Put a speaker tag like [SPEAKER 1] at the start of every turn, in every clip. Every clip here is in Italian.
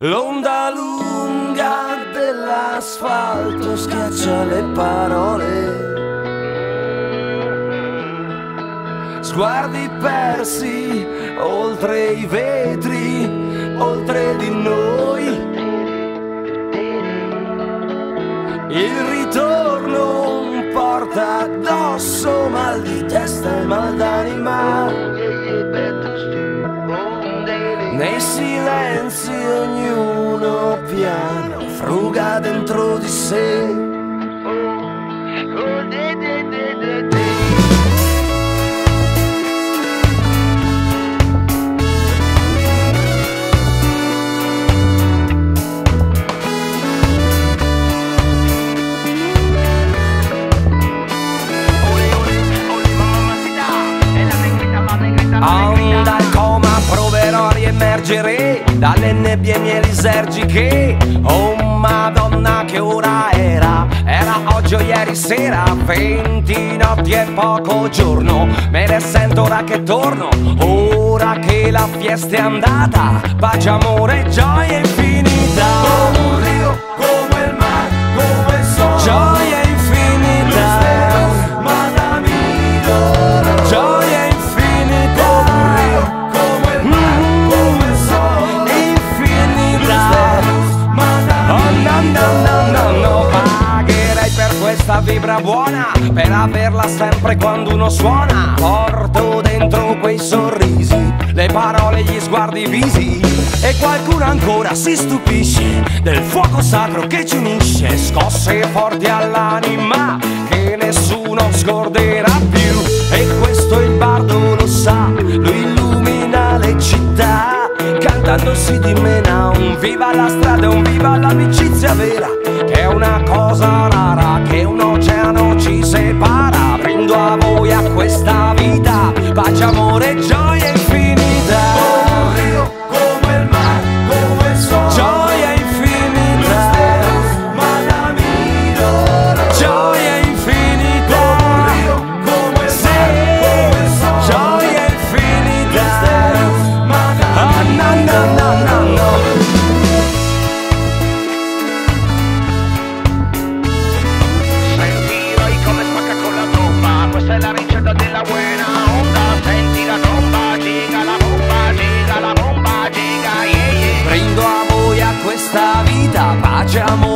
[SPEAKER 1] L'onda lunga dell'asfalto schiaccia le parole. Sguardi persi oltre i vetri, oltre di noi. Il ritorno porta addosso mal di testa e mal d'anima. Nei silenzi ognuno piano fruga dentro di sé. Onda il coma, riemergere dalle nebbie mielisergiche. Oh madonna che ora era, era oggi o ieri sera, venti notti e poco giorno. Me ne sento ora che torno, ora che la fiesta è andata, pace, amore, gioia infinita. Vibra buona Per averla sempre quando uno suona. Porto dentro quei sorrisi Le parole, gli sguardi, visi. E qualcuno ancora si stupisce Del fuoco sacro che ci unisce. Scosse forti all'anima Che nessuno scorderà più. E questo il bardo lo sa Lui illumina le città. Cantando si dimena un viva la strada, un viva l'amicizia vera. Che è una cosa rara, che oceano ci separa. Brindo a voi, a questa vita, pace,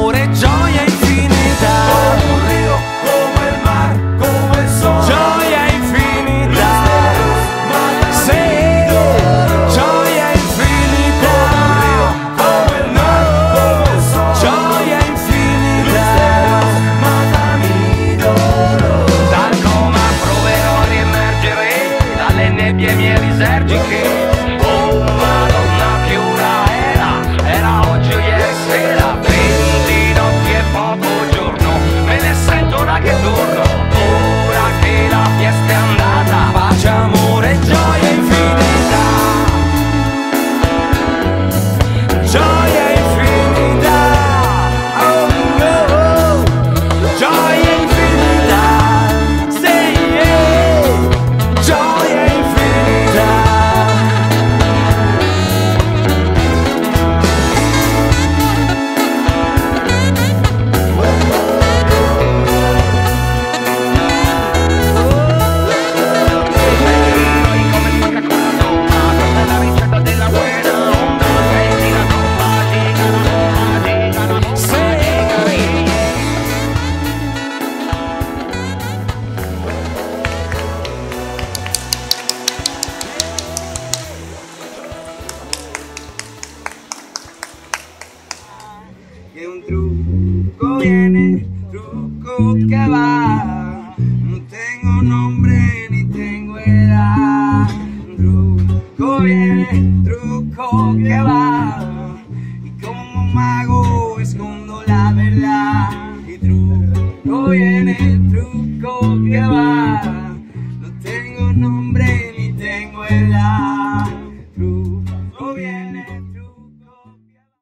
[SPEAKER 2] truco viene, truco que va. No tengo nombre ni tengo edad. Truco viene, truco que va.